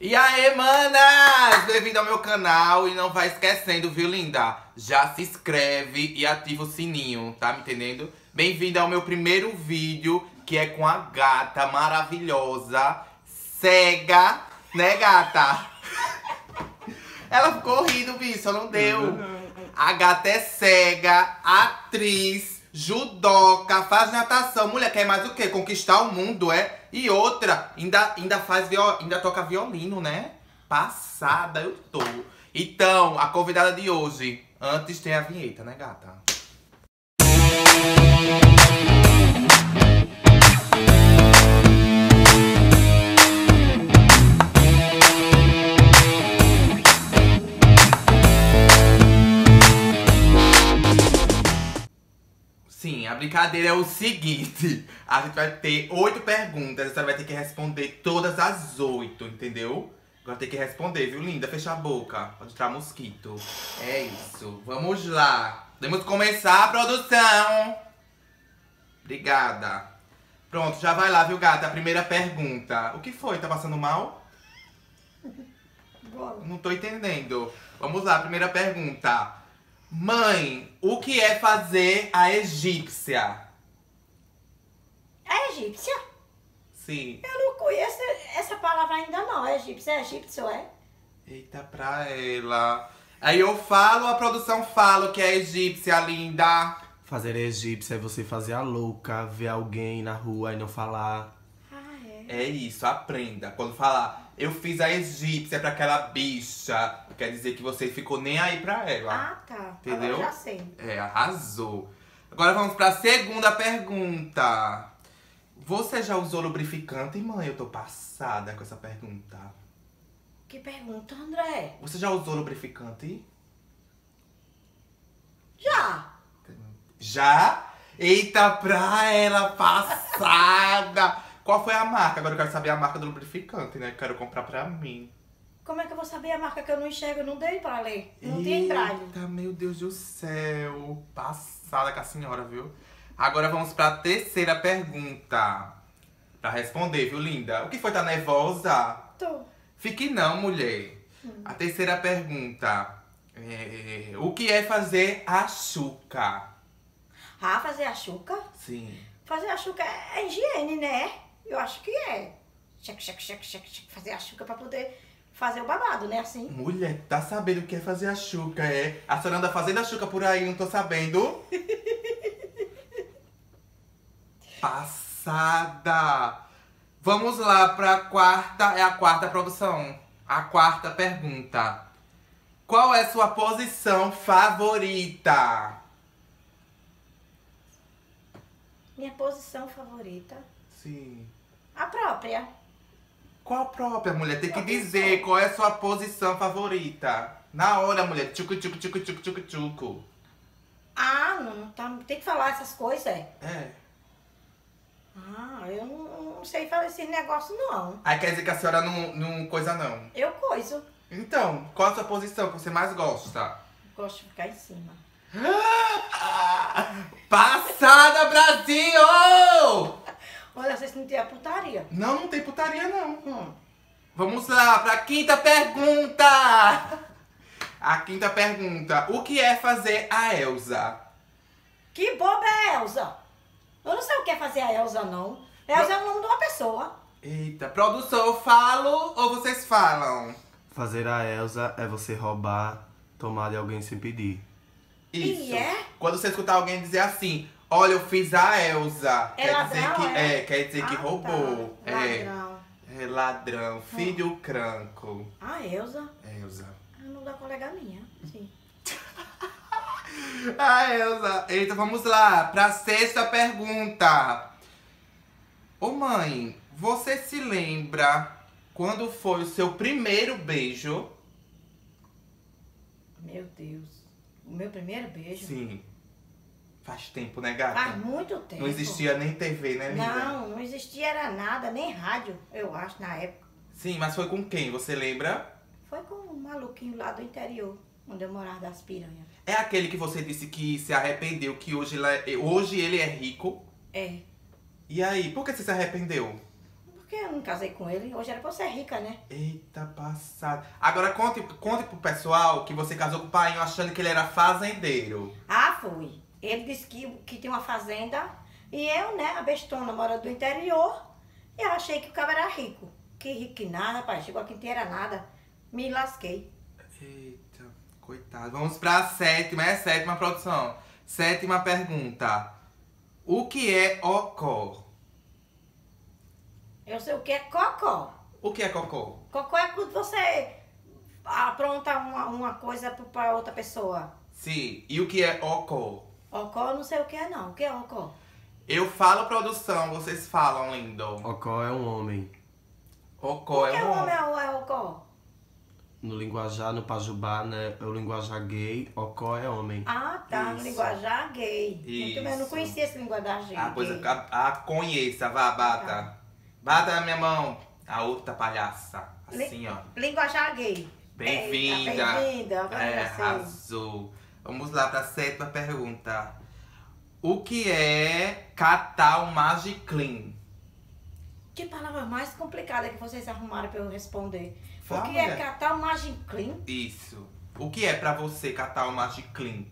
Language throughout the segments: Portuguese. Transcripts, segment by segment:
E aí, manas! Bem-vindo ao meu canal e não vai esquecendo, viu, linda? Já se inscreve e ativa o sininho, tá me entendendo? Bem-vindo ao meu primeiro vídeo, que é com a gata maravilhosa, cega, né, gata? Ela ficou rindo, bicho, não deu. A gata é cega, atriz, judoca, faz natação. Mulher, quer mais o quê? Conquistar o mundo, é? E outra, ainda, ainda faz viol, ainda toca violino, né? Passada eu tô. Então, a convidada de hoje, antes tem a vinheta, né, gata? Brincadeira é o seguinte: a gente vai ter oito perguntas, você vai ter que responder todas as oito, entendeu? Agora tem que responder, viu, linda? Fecha a boca, pode entrar mosquito. É isso, vamos lá. Podemos começar a produção. Obrigada. Pronto, já vai lá, viu, gata? A primeira pergunta. O que foi? Tá passando mal? Não tô entendendo. Vamos lá, primeira pergunta. Mãe, o que é fazer a egípcia? É egípcia? Sim. Eu não conheço essa palavra ainda não. É egípcia, é egípcio, é? Eita pra ela. Aí eu falo, a produção fala que é egípcia, linda. Fazer egípcia é você fazer a louca, ver alguém na rua e não falar. É isso, aprenda. Quando falar, eu fiz a egípcia pra aquela bicha, quer dizer que você ficou nem aí pra ela. Ah, tá. Entendeu? Agora já sei. É, arrasou. Agora vamos pra segunda pergunta. Você já usou lubrificante, mãe? Eu tô passada com essa pergunta. Que pergunta, André? Você já usou lubrificante? Já. Já? Eita, pra ela passada! Qual foi a marca? Agora eu quero saber a marca do lubrificante, né? Quero comprar pra mim. Como é que eu vou saber a marca que eu não enxergo? Eu não dei pra ler. Não tem braille. Eita, meu Deus do céu. Passada com a senhora, viu? Agora vamos pra terceira pergunta. Pra responder, viu, linda? O que foi? Tá nervosa? Tô. Fique não, mulher. A terceira pergunta. É, o que é fazer a chuca? Ah, fazer a chuca? Sim. Fazer a chuca é higiene, né? Eu acho que é. Cheque, cheque, cheque, cheque, cheque. Fazer a chuca pra poder fazer o babado, né? Assim. Mulher, tá sabendo o que é fazer a chuca, é? A senhora anda fazendo a chuca por aí, não tô sabendo. Passada! Vamos lá pra quarta, é a quarta produção. A quarta pergunta. Qual é sua posição favorita? Minha posição favorita. Sim. A própria. Qual própria, mulher? Tem que dizer qual é sua posição favorita. Na hora, mulher. Tchucu, tchucu, tchucu, tchucu, tchucu, tchucu. Ah, não, não tá, tem que falar essas coisas, é? É. Ah, eu não, não sei fazer esse negócio, não. Aí quer dizer que a senhora não, não coisa, não. Eu coiso. Então, qual a sua posição que você mais gosta? Gosto de ficar em cima. Passada, Brasil! Olha, vocês não tem a putaria. Não, não tem putaria, não. Hum. Vamos lá pra quinta pergunta. A quinta pergunta. O que é fazer a Elsa? Que boba é a Elza? Eu não sei o que é fazer a Elza, não. Elza é o nome de uma pessoa. Eita, produção, eu falo ou vocês falam? Fazer a Elsa é você roubar, tomar de alguém sem pedir. Isso. E é? Quando você escutar alguém dizer assim, olha, eu fiz a Elsa. É quer dizer ladrão, que é? quer dizer que Ah, roubou. tá. É. Ladrão. É ladrão, filho cranco. A Elza Elsa. é o nome da colega minha. Sim. Ah, Elsa. Eita, vamos lá. Pra sexta pergunta. Ô mãe, você se lembra quando foi o seu primeiro beijo? Meu Deus. O meu primeiro beijo. Sim. Faz tempo, né, gata? Faz muito tempo. Não existia nem TV, né, linda? Não, não existia era nada, nem rádio, eu acho, na época. Sim, mas foi com quem? Você lembra? Foi com um maluquinho lá do interior, onde eu morava das piranhas. É aquele que você disse que se arrependeu, que hoje, ele é- hoje ele é rico? É. E aí, por que você se arrependeu? Porque eu não casei com ele. Hoje era pra ser rica, né? Eita, passado. Agora conte, conte pro pessoal que você casou com o pai achando que ele era fazendeiro. Ah, fui. Ele disse que, que tinha uma fazenda. E eu, né, a bestona, mora do interior. E eu achei que o cara era rico. Que rico que nada, rapaz. Chegou aqui não era nada. Me lasquei. Eita, coitado. Vamos pra sétima, é sétima produção. Sétima pergunta. O que é ocó? Eu sei o que é cocó. O que é cocó? Cocó é quando você apronta uma, uma coisa pra outra pessoa. Sim. E o que é ocó? Ocó, eu não sei o que é não. O que é ocó? Eu falo produção, vocês falam, lindo. Ocó é um homem. Ocó O que é é um homem homem. é é ocó? No linguajar, no pajubá, né? É o linguajar gay, ocó é homem. Ah, tá. No Isso. linguajar gay. Muito bem, eu não Isso. conhecia esse linguajar gay. Ah, pois a, a conheça, vá, bata. Bata na minha mão. A outra palhaça. Assim, ó. Linguajar gay. Bem-vinda. Bem-vinda. É, arrasou. Vamos lá pra sétima pergunta. O que é catar o Magiclean? Que palavra mais complicada que vocês arrumaram pra eu responder. Fala, o que é mulher. catar o Magiclean? Isso. O que é pra você catar o Magiclean?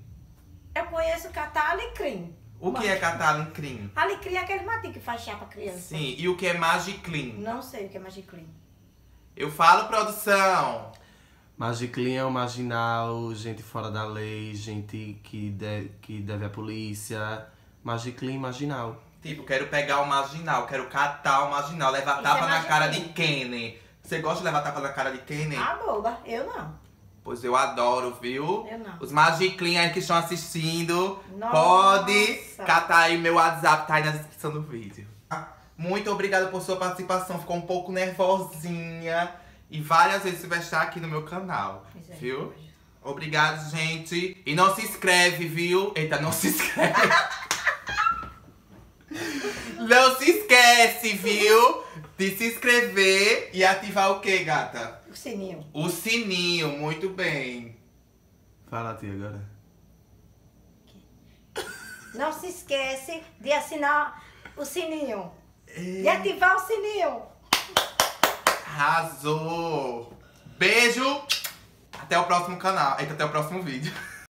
Eu conheço catar alecrim. O que é catar alecrim? Alecrim é aquele matinho que faz chá pra criança. Sim, e o que é Magiclean? Não sei o que é Magiclean. Eu falo, produção. Magiclean é o marginal, gente fora da lei, gente que, de, que deve à polícia. Magiclean, marginal. Tipo, quero pegar o marginal, quero catar o marginal, levar Isso tapa é na cara de. Kenny. Você gosta de levar tapa na cara de Kenny? Ah, boba. Eu não. Pois eu adoro, viu? Eu não. Os Magiclean aí que estão assistindo, Nossa. pode catar aí meu WhatsApp, tá aí na descrição do vídeo. Muito obrigada por sua participação, ficou um pouco nervosinha. E várias vezes você vai estar aqui no meu canal, viu? Obrigado, gente. E não se inscreve, viu? Eita, não se inscreve. não se esquece, viu? De se inscrever e ativar o que, gata? O sininho. O sininho, muito bem. Fala, tia, agora. Não se esquece de assinar o sininho. De ativar o sininho. Arrasou! Beijo! Até o próximo canal. Eita, até o próximo vídeo.